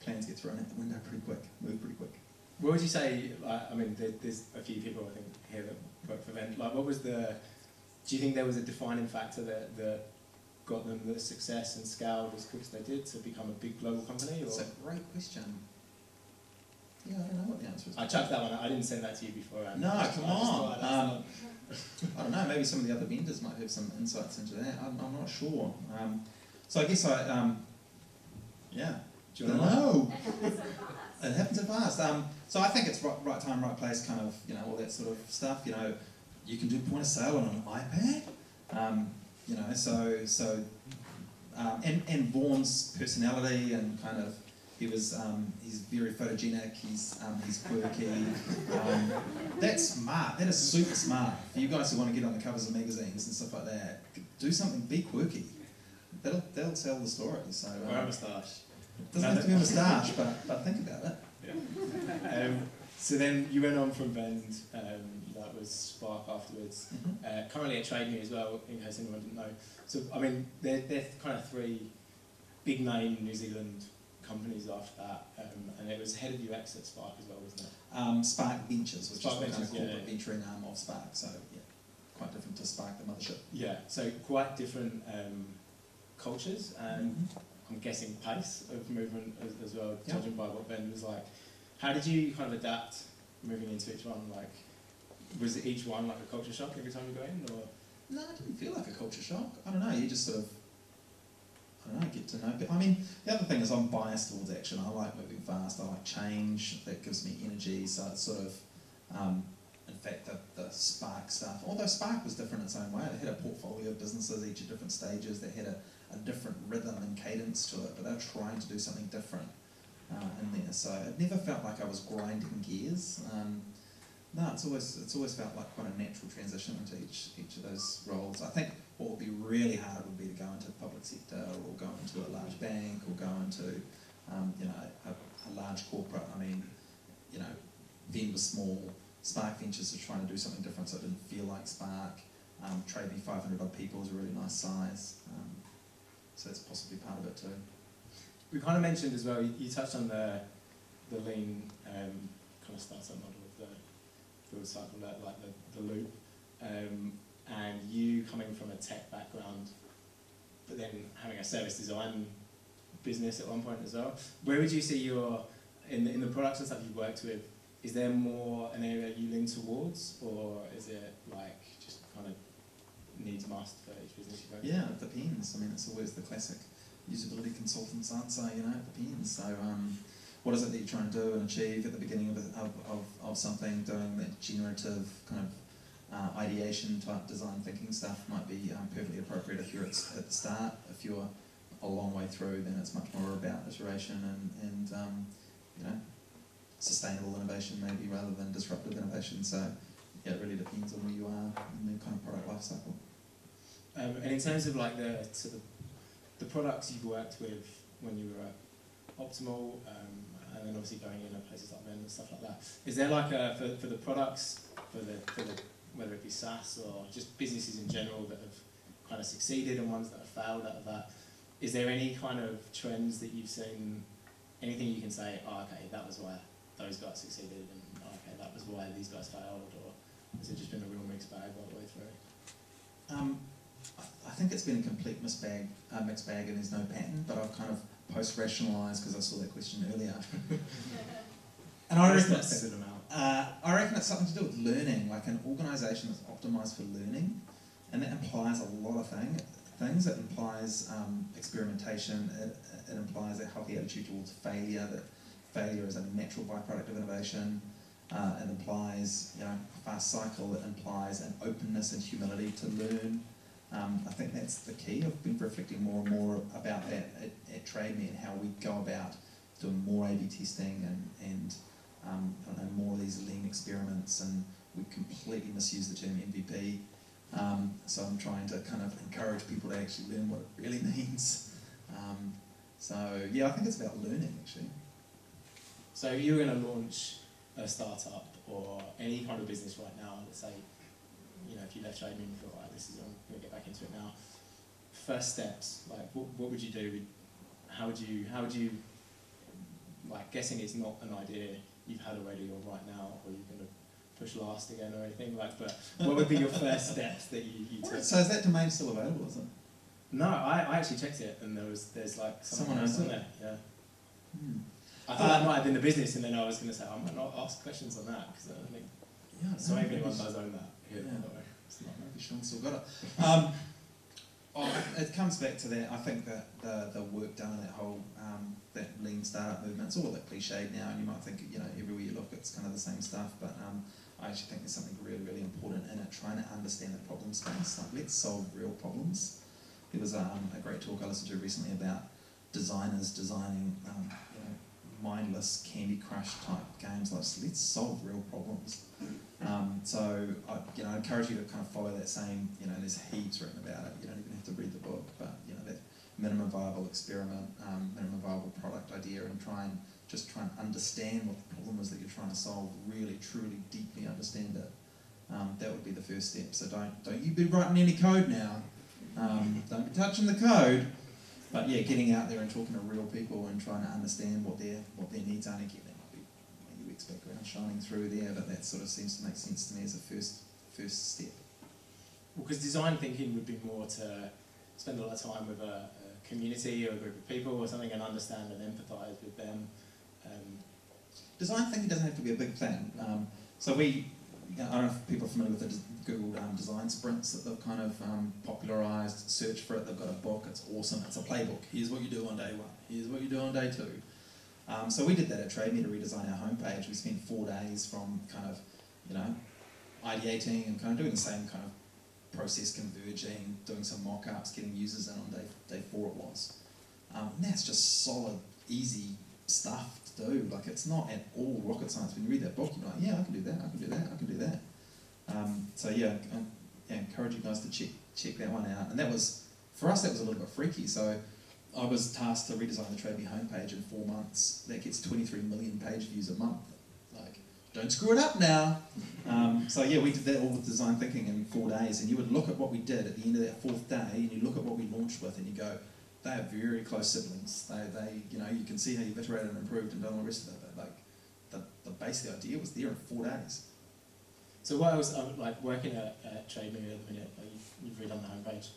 plans get thrown out the window pretty quick, move pretty quick. What would you say? Like, I mean, there, there's a few people I think here that work for Vend. Like, what was the? Do you think there was a defining factor that that got them the success and scaled as quick as they did to become a big global company? Or It's a great question. Yeah, I don't know what the answer is. I chucked that one. out. I didn't send that to you before. um, No, come I on. Um, I don't know. Maybe some of the other vendors might have some insights into that. I'm, I'm not sure. Um, so I guess I, um, yeah, Do you wanna know. it happens so fast. Um, so I think it's right, right time, right place, kind of, you know, all that sort of stuff. You know, you can do point of sale on an iPad. Um, you know, so so, um, and and Vaughan's personality and kind of. He was, um, he's very photogenic, he's, um, he's quirky. Um, that's smart, that is super smart. For you guys who want to get on the covers of magazines and stuff like that, do something, be quirky. That'll, that'll tell the story. So, um, Or a moustache. doesn't have to be a moustache, but, but think about it. Um, so then you went on from Vend. Um, that was Spark afterwards. Mhm. Uh, currently at Trade as well, in case anyone didn't know. So I mean, they're, they're kind of three big name New Zealand companies after that, um, and it was head of UX at Spark as well, wasn't it? Um, Spark Ventures, which Spark is the kind of Ventures, corporate yeah. venturing arm of Spark. So yeah, quite different to Spark, the mothership. Yeah. So quite different um, cultures, and I'm guessing pace of movement as, as well, Yeah. judging by what Vend was like. How did you kind of adapt moving into each one? Like, was each one like a culture shock every time you go in, or No, it didn't feel like a culture shock. I don't know. You just sort of, I don't get to know. But I mean, the other thing is I'm biased towards action. I like moving fast. I like change. That gives me energy. So it's sort of, um, in fact, the, the Spark stuff. Although Spark was different in its own way. It had a portfolio of businesses, each at different stages. That had a, a different rhythm and cadence to it. But they were trying to do something different uh, in there. So it never felt like I was grinding gears. Um, no, it's always it's always felt like quite a natural transition into each each of those roles. I think what would be really hard would be to go into the public sector or go into a large bank or go into um, you know a, a large corporate. I mean, you know, Vend was small. Spark Ventures was trying to do something different, so it didn't feel like Spark. Um, Trade Me 500 odd people is a really nice size, um, so that's possibly part of it too. we kind of mentioned as well. You, you touched on the the lean um, kind of startup model of the build cycle, like the, the loop, um, and you coming from a tech background, but then having a service design business at one point as well. Where would you see your in the, in the products and stuff you've worked with? Is there more an area you lean towards, or is it like just kind of needs must for each business you? Yeah, it depends. I mean, it's always the classic usability consultants answer, you know, it depends. So, um, what is it that you're trying to do and achieve at the beginning of, a- of, of, of something? Doing that generative kind of uh, ideation type design thinking stuff might be um, perfectly appropriate if you're at, at the start. If you're a long way through, then it's much more about iteration and, and um, you know, sustainable innovation maybe rather than disruptive innovation. So, yeah, it really depends on where you are in the kind of product life cycle. Um, and in terms of like the sort of the products you've worked with when you were at Optimal, um, and then obviously going in at places like Vend and stuff like that, is there like a for, for the products for the for the whether it be SaaS or just businesses in general that have kind of succeeded and ones that have failed out of that? Is there any kind of trends that you've seen? Anything you can say? Oh, okay, that was why those guys succeeded, and oh, okay, that was why these guys failed, or has it just been a real mixed bag all the way through? Um, I I think it's been a complete mixed bag, uh, mixed bag, and there's no pattern. But I've kind of post-rationalised because I saw that question earlier. *laughs* and I reckon That's uh, I reckon it's something to do with learning, like an organisation that's optimised for learning, and that implies a lot of thing, things. It implies um, experimentation. It, it implies a healthy attitude towards failure. That failure is a natural byproduct of innovation. Uh, it implies, you know, a fast cycle. It implies an openness and humility to learn. Um, I think that's the key. I've been reflecting more and more about that at, at TradeMe and how we go about doing more A/B testing and and um, I don't know more of these lean experiments, and we completely misuse the term MVP. Um, so I'm trying to kind of encourage people to actually learn what it really *laughs* means. Um, so yeah, I think it's about learning actually. So if you were going to launch a startup or any kind of business right now, let's say, you know, if you left trade and you thought, right, this is, I'm going to get back into it now. First steps, like, what, what would you do? How would you, how would you, like, guessing it's not an idea you've had already or right now, or you're going to push last again or anything, like, but what would be your first steps that you, you took? So is that domain still available? Is it? No, I, I actually checked it and there was, there's like Someone else on there, yeah. Hmm. I thought that might have been the business, and then I was going to say I might not ask questions on that because I think Yeah. So. maybe anyone does own that, yeah, Yeah. by the way, it's not still got it. Um, oh, it comes back to that. I think that the, the work done in that whole um, that lean startup movement. It's all a bit cliched now, and you might think you know everywhere you look, it's kind of the same stuff. But um, I actually think there's something really, really important in it. Trying to understand the problem space. Like let's solve real problems. There was um, a great talk I listened to recently about designers designing um, you know, mindless Candy Crush type games. Like let's solve real problems. Um, so I, you know, I encourage you to kind of follow that same. You know, there's heaps written about it. You don't even have to read the book, but you know that minimum viable experiment, um, minimum viable product idea, and try and just try and understand what the problem is that you're trying to solve. Really, truly, deeply understand it. Um, that would be the first step. So don't don't you be writing any code now. Um, don't be touching the code. But yeah, getting out there and talking to real people and trying to understand what their what their needs are. And again, there might be maybe UX background shining through there, but that sort of seems to make sense to me as a first first step. Well, because design thinking would be more to spend a lot of time with a, a community or a group of people or something and understand and empathise with them. Um, Design thinking doesn't have to be a big thing. Um, so we, yeah, I don't know if people are familiar with the Google um, design sprints that they've kind of um, popularized. Search for it. They've got a book. It's awesome. It's a playbook. Here's what you do on day one. Here's what you do on day two. Um, so we did that at TradeMe to redesign our homepage. We spent four days from kind of, you know, ideating and kind of doing the same kind of process converging, doing some mock-ups, getting users in on day, day four it was. Um, and that's just solid, easy stuff to do. Like it's not at all rocket science. When you read that book, you're like, yeah, I can do that, I can do that, I can do that. Um, so yeah, I, yeah, encourage you guys to check check that one out. And that was for us, that was a little bit freaky. So I was tasked to redesign the TradeMe homepage in four months. That gets 23 million page views a month. Don't screw it up now. Um, so yeah, we did that all with design thinking in four days. And you would look at what we did at the end of that fourth day, and you look at what we launched with, and you go, they are very close siblings. They, they, you know, you can see how you've iterated and improved and done all the rest of it. But like, the, the basic idea was there in four days. So what else, um, like working at, at Trade Me at the minute, like you've, you've redone the homepage,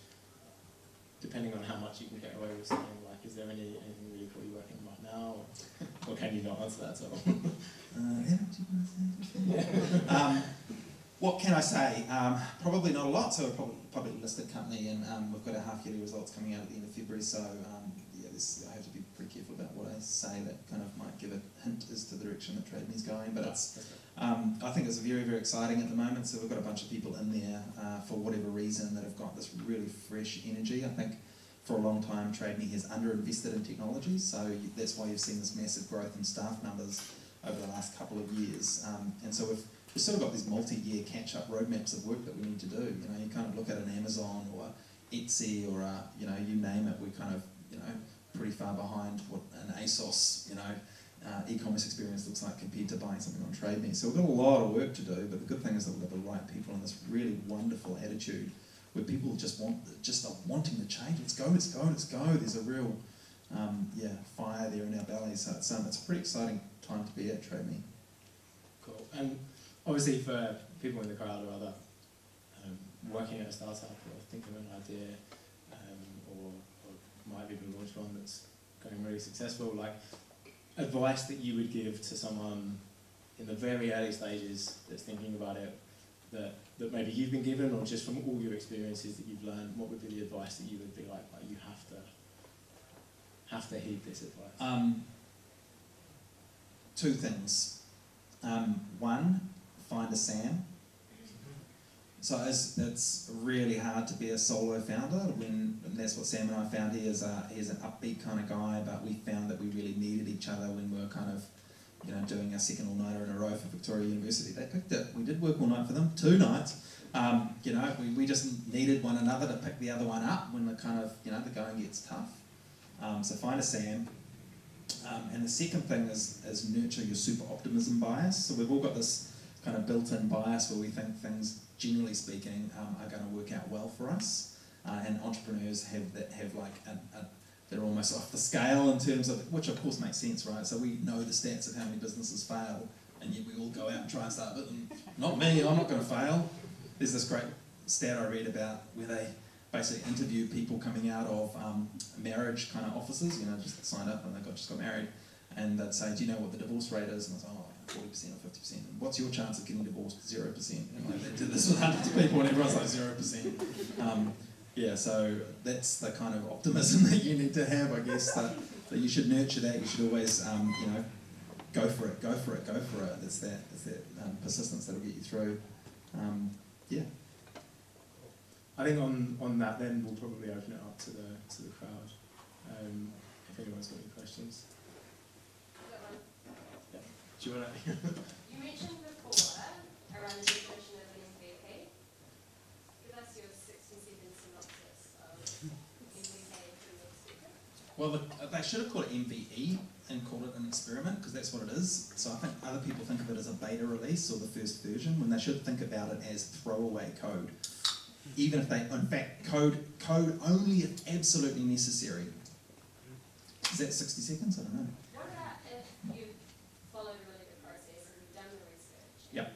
depending on how much you can get away with saying, like, is there any, anything really cool you're working on right now, *laughs* or can you not answer that at *laughs* all? Uh, yeah, do you wanna say anything? um, what can I say? Um, probably not a lot. So we're probably publicly listed company, and um, we've got our half yearly results coming out at the end of February. So um, yeah, this, I have to be pretty careful about what I say. That kind of might give a hint as to the direction that TradeMe's going. But it's um, I think it's very, very exciting at the moment. So we've got a bunch of people in there uh, for whatever reason that have got this really fresh energy. I think for a long time, TradeMe has underinvested in technology. So that's why you've seen this massive growth in staff numbers over the last couple of years. Um, and so we've, we've sort of got these multi-year catch-up roadmaps of work that we need to do. You know, you kind of look at an Amazon or Etsy or a, you know, you name it, we're kind of, you know, pretty far behind what an ASOS, you know, uh, e-commerce experience looks like compared to buying something on TradeMe. So we've got a lot of work to do, but the good thing is that we've got the right people and this really wonderful attitude where people just want, just are wanting to change. Let's go, let's go, let's go. There's a real, um, yeah, fire there in our belly. So it's, um, it's a pretty exciting time to be at TradeMe. Cool. And obviously for people in the crowd or other, um, working at a startup or thinking of an idea, um, or, or might even launched one that's going really successful, like advice that you would give to someone in the very early stages that's thinking about it that, that maybe you've been given or just from all your experiences that you've learned, what would be the advice that you would be like, like you have to have to heed this advice? Um, two things. Um, one, find a Sam. So it's, it's really hard to be a solo founder when that's what Sam and I found. He is a, he's an upbeat kind of guy, but we found that we really needed each other when we were kind of you know doing our second all-nighter in a row for Victoria University. They picked it. We did work all night for them, two nights. Um, you know, we, we just needed one another to pick the other one up when the kind of you know the going gets tough. Um, so find a Sam. Um, and the second thing is, is nurture your super optimism bias. So we've all got this kind of built-in bias where we think things, generally speaking, um, are going to work out well for us. Uh, and entrepreneurs have that have like a, a, they're almost off the scale in terms of which of course makes sense, right? So we know the stats of how many businesses fail, and yet we all go out and try and start them. Not me, I'm not going to fail. There's this great stat I read about where they basically interview people coming out of um, marriage kind of offices, you know, just signed up and they got just got married, and they'd say, "Do you know what the divorce rate is?" And I was like, "Oh, forty percent or fifty percent." And What's your chance of getting divorced? Zero percent. And like they did this with hundreds of people, and everyone's like zero percent. Um, yeah, so that's the kind of optimism *laughs* that you need to have, I guess. That, that you should nurture that. You should always, um, you know, go for it, go for it, go for it. It's that, it's that um, persistence that'll get you through. Um, yeah. I think on, on that then we'll probably open it up to the to the crowd. Um, if anyone's got any questions. Yeah. Do you want to? *laughs* You mentioned before around the definition of an MVP. Give us your 60 second synopsis of MVP from your perspective. Well, the, they should have called it MVE and called it an experiment because that's what it is. So I think other people think of it as a beta release or the first version when they should think about it as throwaway code. Even if they, in fact, code code only if absolutely necessary. Is that 60 seconds? I don't know. What about if you've followed really good process and done the research Yep. and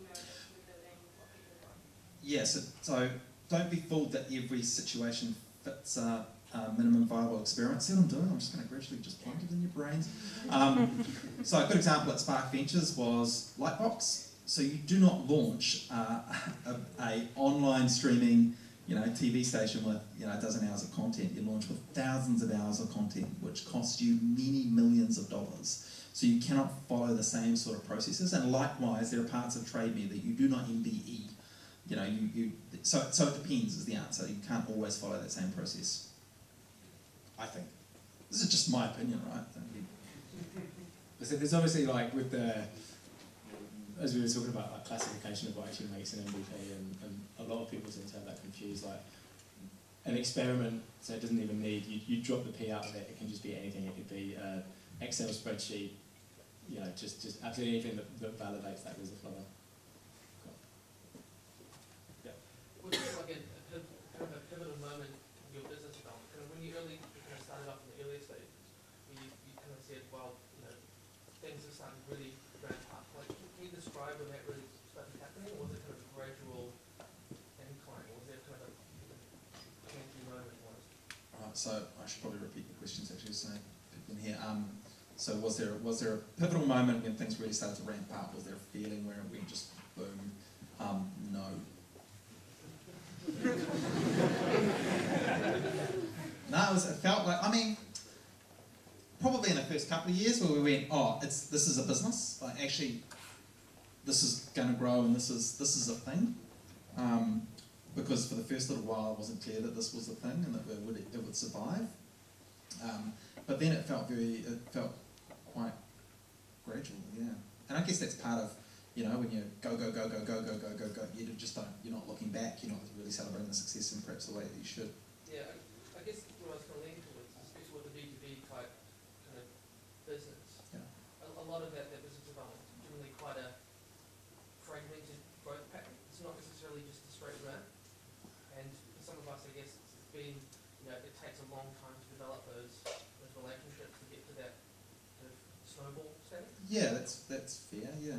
you know you're building what people want? Yeah, so, so don't be fooled that every situation fits a, a minimum viable experiment. See what I'm doing? I'm just going to gradually just plant it in your brains. Um, *laughs* so a good example at Spark Ventures was Lightbox. so you do not launch uh, *laughs* a, a online streaming, you know, TV station with you know a dozen hours of content. You launch with thousands of hours of content, which costs you many millions of dollars. So you cannot follow the same sort of processes. And likewise, there are parts of TradeMe that you do not MVE. You know, you, you so so it depends is the answer. You can't always follow that same process. I think. This is just my opinion, right? So there's obviously like with the, as we were talking about like classification of what actually makes an MVP, and, and a lot of people seem to have that confused. Like an experiment, so it doesn't even need you, you drop the P out of it. It can just be anything. It could be an Excel spreadsheet. You know, just just absolutely anything that, that validates that as a flower. Was there like a, a kind of a pivotal moment in your business development? Kind of when you early, you kind of started off in the earlier stages, where you, you kind of said, well, you know, things are starting to really ramp up. Like, can can you describe when that really started happening, or was it kind of a gradual incline? Was there kind of a changing moment almost? Right, so I should probably repeat the questions actually, so people can hear. Um, so was there was there a pivotal moment when things really started to ramp up? Was there a feeling where it went just boom? Um, no. *laughs* no, it, was, it felt like I mean, probably in the first couple of years where we went, oh, it's this is a business. Like actually, this is going to grow and this is this is a thing. Um, because for the first little while, it wasn't clear that this was a thing and that it would it would survive. Um, but then it felt very it felt quite gradual, yeah. And I guess that's part of you know when you go go go go go go go go go, you just don't you're not looking back, you're not really celebrating the success in perhaps the way that you should. Yeah, I, I guess what I was kind of leaning towards, especially with the B two B type kind of business, Yeah. a, a lot of that, that business development is generally quite a fragmented growth pattern. It's not necessarily just a straight run. And for some of us, I guess it's been, you know, it takes a long time to develop those, those relationships to get to that kind of snowball status. Yeah, that's that's fair. Yeah.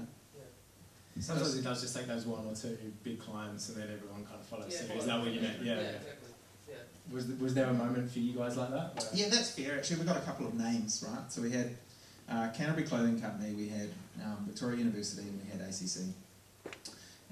Sometimes it does just take those one or two big clients, and then everyone kind of follows Yeah, suit. Is that what you meant? Yeah. yeah. exactly. Yeah. Was th- was there a moment for you guys like that? where- Yeah, that's fair. Actually, we got a couple of names, right? So we had uh, Canterbury Clothing Company, we had um, Victoria University, and we had ACC.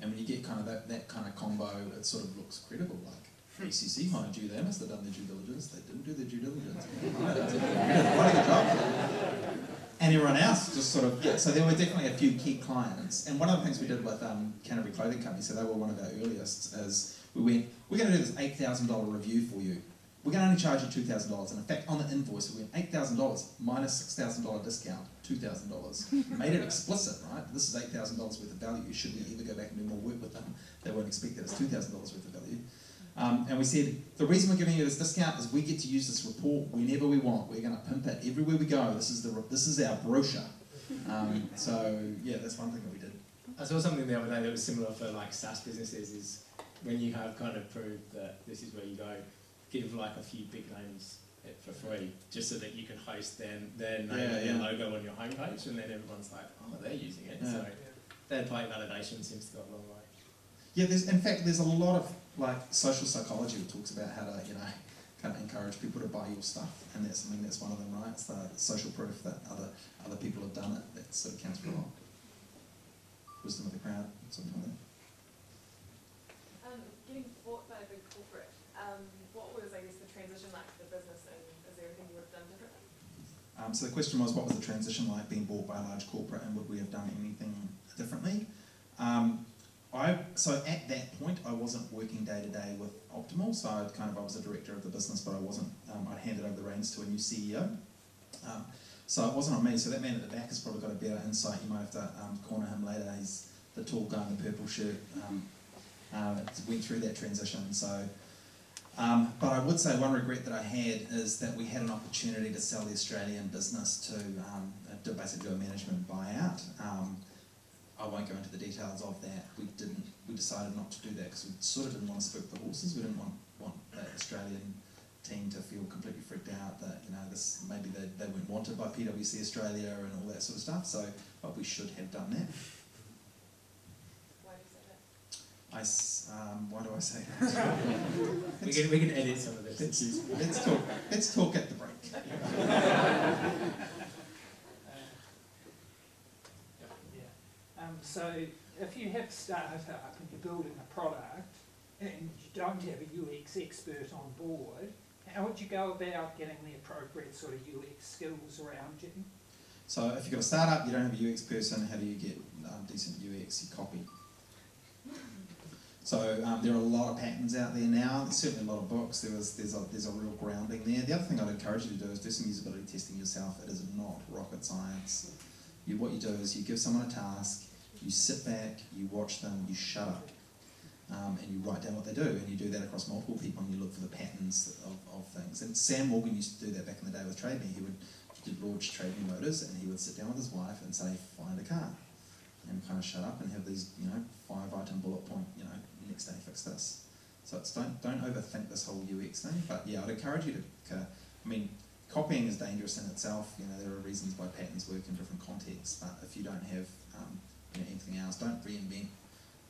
And when you get kind of that, that kind of combo, it sort of looks credible. Like ACC hired you, they must have done their due diligence. They didn't do their due diligence. *laughs* Right, that's it. You did quite a good job. And everyone else just sort of yeah. So there were definitely a few key clients. And one of the things we did with um, Canterbury Clothing Company, so they were one of our earliest, is we went, we're going to do this eight thousand dollar review for you we're going to only charge you two thousand dollars. And in fact, on the invoice, we went eight thousand dollars minus six thousand dollar discount, two thousand dollars. Made it explicit, right? This is eight thousand dollars worth of value. Should we ever go back and do more work with them, they won't expect that it's two thousand dollars worth of value. Um, and we said the reason we're giving you this discount is we get to use this report whenever we want. We're going to pimp it everywhere we go. This is the this is our brochure. Um, so yeah, that's one thing that we did. I saw something the other day that was similar for like SaaS businesses. Is when you have kind of proved that this is where you go, give like a few big names for free, just so that you can host their their name Yeah, and their yeah. logo on your homepage, and then everyone's like, oh, they're using it. Yeah. So third party validation seems to go a long way. Yeah, there's in fact there's a lot of like social psychology talks about how to you know kind of encourage people to buy your stuff, and that's mean that's one of them, right? It's the social proof that other other people have done it that sort of counts for a lot. Wisdom of the crowd, something like that. Um, getting bought by a big corporate, um, what was, I guess, the transition like for the business and is there anything you would have done differently? Um, so the question was, what was the transition like being bought by a large corporate, and would we have done anything differently? Um, I so at that point, I wasn't working day to day with Optimal, so I kind of I was a director of the business, but I wasn't. Um, I handed over the reins to a new CEO. Um, so it wasn't on me. So that man at the back has probably got a better insight. You might have to um, corner him later. He's the tall guy in the purple shirt. Um, uh, went through that transition. So. Um, but I would say one regret that I had is that we had an opportunity to sell the Australian business to, um, to basically do a management buyout. I won't go into the details of that. We didn't. We decided not to do that because we sort of didn't want to spook the horses. We didn't want want the Australian team to feel completely freaked out that you know this maybe they, they weren't wanted by PwC Australia and all that sort of stuff. So, but we should have done that. Why do you say that? I um, why do I say that? *laughs* We can we can edit some of this. let's, let's talk. Let's talk at the break. *laughs* Yeah. Um, so if you have a startup and you're building a product and you don't have a UX expert on board, how would you go about getting the appropriate sort of UX skills around you? So if you've got a startup, you don't have a UX person, how do you get um, decent UX? Copy. So um, there are a lot of patterns out there now. There's certainly a lot of books. There was there's a there's a real grounding there. The other thing I'd encourage you to do is do some usability testing yourself. It is not rocket science. You, what you do is you give someone a task, you sit back, you watch them, you shut up, um, and you write down what they do, and you do that across multiple people, and you look for the patterns of, of things. And Sam Morgan used to do that back in the day with TradeMe. He would did launch TradeMe Motors, and he would sit down with his wife and say, "Find a car," and kind of shut up and have these, you know, five item bullet point, you know, next day fix this. So it's don't don't overthink this whole UX thing. But yeah, I'd encourage you to. Uh, I mean, copying is dangerous in itself. You know, there are reasons why patterns work in different contexts. But if you don't have um, anything else, don't reinvent.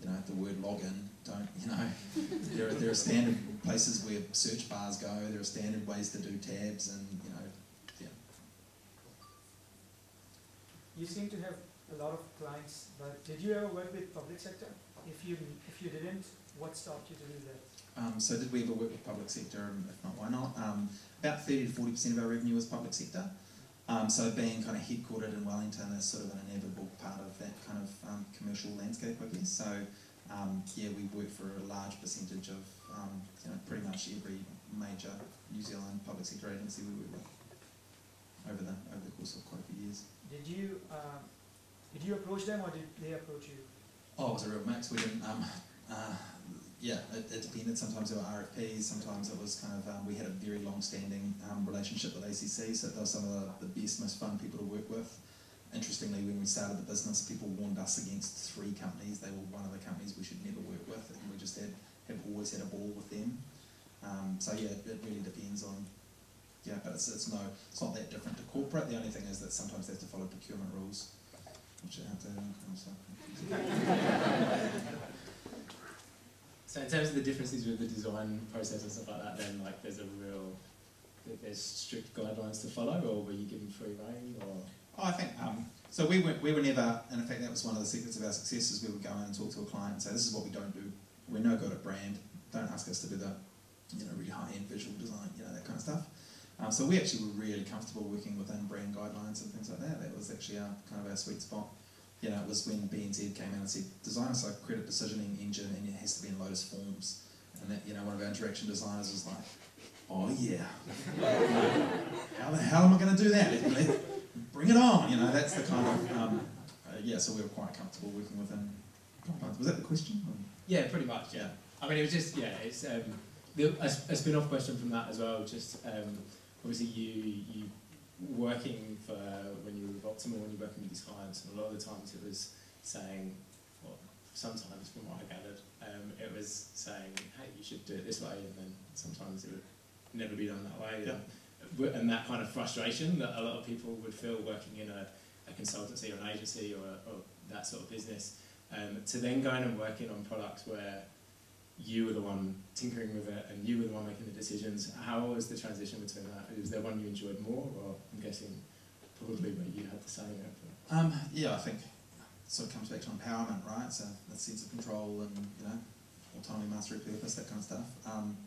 You know, the word login. Don't you know? *laughs* there are there are standard places where search bars go. There are standard ways to do tabs, and you know, yeah. You seem to have a lot of clients, but did you ever work with public sector? If you if you didn't, what stopped you to do that? Um, so did we ever work with public sector? If not, why not? Um, about 30 to 40% of our revenue is public sector. Um, so being kind of headquartered in Wellington is sort of an inevitable part of that kind of um, commercial landscape, I guess. So um, yeah, we work for a large percentage of um, you know, pretty much every major New Zealand public sector agency we work with over the over the course of quite a few years. Did you um, did you approach them or did they approach you? Oh, it was a real mix. We didn't. Um, uh, yeah, it, it depended. Sometimes there were RFPs. Sometimes it was kind of. Um, we had a very long-standing um, relationship with ACC, so they were some of the, the best, most fun people to work with. Interestingly, when we started the business, people warned us against three companies. They were one of the companies we should never work with, and we just had have always had a ball with them. Um, so yeah, it really depends on. Yeah, but it's, it's no, it's not that different to corporate. The only thing is that sometimes they have to follow procurement rules, which are out there. So. In terms of the differences with the design process and stuff like that, then like there's a real there's strict guidelines to follow, or were you given free reign, or Oh, I think um, so. We were we were never, and in fact, that was one of the secrets of our success. Is we would go in and talk to a client and say, "This is what we don't do. We're no good at brand. Don't ask us to do the, you know, really high end visual design, you know, that kind of stuff." Um, so we actually were really comfortable working within brand guidelines and things like that. That was actually our kind of our sweet spot. You know, it was when BNZ came out and said, "Design us a credit decisioning engine, and it has to be in Lotus Forms." And that, you know, one of our interaction designers was like, "Oh yeah, *laughs* how the hell am I going to do that?" bring it on. You know, that's the kind of um, uh, yeah. So we were quite comfortable working within guidelines. Was that the question? Or? yeah, pretty much. Yeah, I mean it was just yeah, it's um, the, a, a spin-off question from that as well. Just um, obviously you you working for when you were with Optimal, when you're working with these clients, and a lot of the times it was saying, well, sometimes from what I gathered, um, it was saying, hey, you should do it this way, and then sometimes it would never be done that way. Yeah. And, and that kind of frustration that a lot of people would feel working in a, a consultancy or an agency or, a, or that sort of business, um, to then going and working on products where you were the one tinkering with it and you were the one making the decisions. How was the transition between that? Was there one you enjoyed more, or I'm guessing probably where you had the say in it? Um, yeah, I think it sort of comes back to empowerment, right? So a sense of control and you know autonomy, mastery, purpose, that kind of stuff. Um,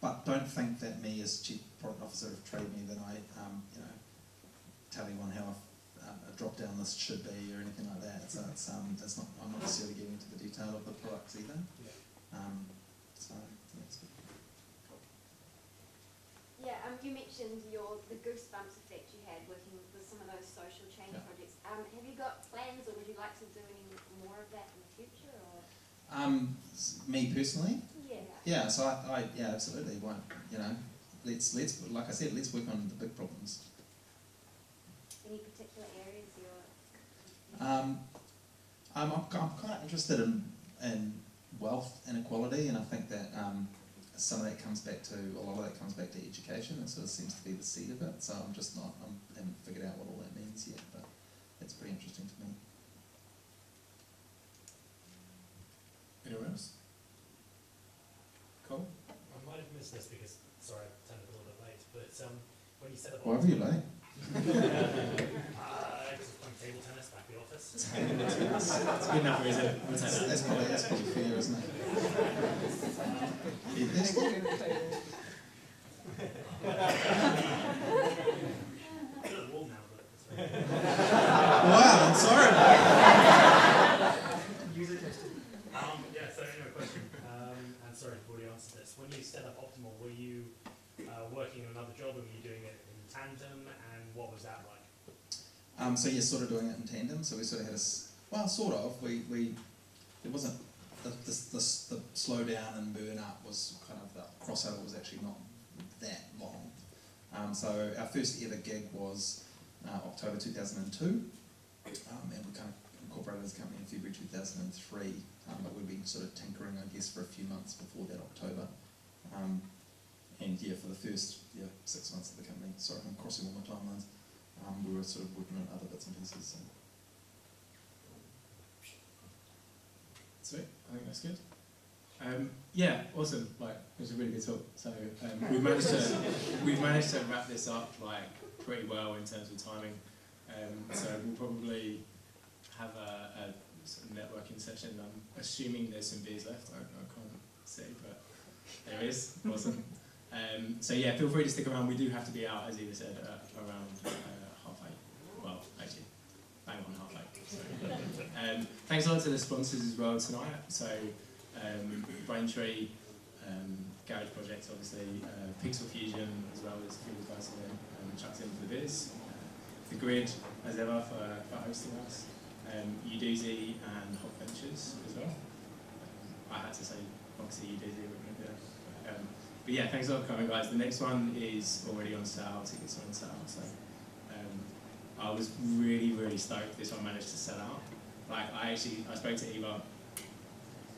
but don't think that me as chief product officer of Trade Me that I um, you know tell anyone how a, a drop down list should be or anything like that. So it's um, it's not I'm not necessarily getting into the detail of the products either. Yeah. Um, so it's good. Yeah, um, you mentioned your the goosebumps effect you had working with some of those social change Yeah. projects. Um, have you got plans, or would you like to do any more of that in the future? Or Um, me personally, yeah, Yeah, so I, I yeah, absolutely. Why, you know, let's let's like I said, let's work on the big problems. any particular areas you're? Um, I'm, I'm, I'm kind of interested in in wealth inequality, and I think that um, some of that comes back to a lot of that comes back to education. It sort of seems to be the seed of it. So I'm just not I'm haven't figured out what all that means yet, but it's pretty interesting to me. anyone else? Cool. I might have missed this because, sorry, I turned it a little bit late, but um, when you said about Why were you late? *laughs* uh, just playing table tennis back at the office, It's good enough, is it? We'll take That's, probably that's probably fair, isn't it? Yeah, that's- It's a bit warm now, but it's very wow, I'm sorry. User tested. Um, yeah, so anyway, question, um, and sorry, you've already answered this. When you set up Optimal, were you uh, working on another job, or were you doing it in tandem, and what was that like? Um, so yeah, sort of doing it in tandem. So we sort of had a well, sort of. We, we it wasn't the, the, the, the slow down and burn up was kind of the crossover was actually not that long. Um, so our first ever gig was uh, October 2002, um, and we kind of incorporated as a company in February 2003. Um, but we've been sort of tinkering, I guess, for a few months before that October. Um, and yeah, for the first yeah six months of the company, sorry, I'm crossing all my timelines um, we were sort of working on other bits and pieces. So. Sweet, I think that's good. Um, yeah, awesome. Like, it was a really good talk. So um, we've managed to we've managed to wrap this up like pretty well in terms of timing. Um, so we'll probably have a, a sort of networking session. I'm assuming there's some beers left. I, I can't see, but there is. Awesome. Um, so yeah, feel free to stick around. We do have to be out, as Eva said, uh, around uh. Well, actually, bang on half eight. So, um, thanks a lot to the sponsors as well tonight. So, um, Braintree, um, Garage Projects, obviously, uh, Pixel Fusion, as well as Fuel guys here, um, chucked in for the biz. Uh, the Grid, as ever, for, for hosting us. Um, and Hot Ventures as well. Um, I had to say, to do that. Um, but yeah, thanks a lot for coming, guys. The next one is already on sale. Tickets are on sale. So I was really, really stoked this one managed to set up. Like, I actually, I spoke to Eva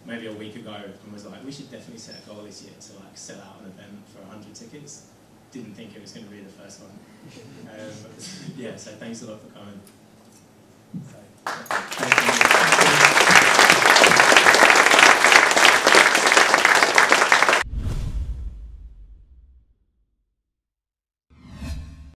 maybe a week ago and was like, we should definitely set a goal this year to like sell out an event for 100 tickets. Didn't think it was going to be the first one. *laughs* Um, *laughs* yeah, so thanks a lot for coming. So,